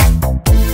you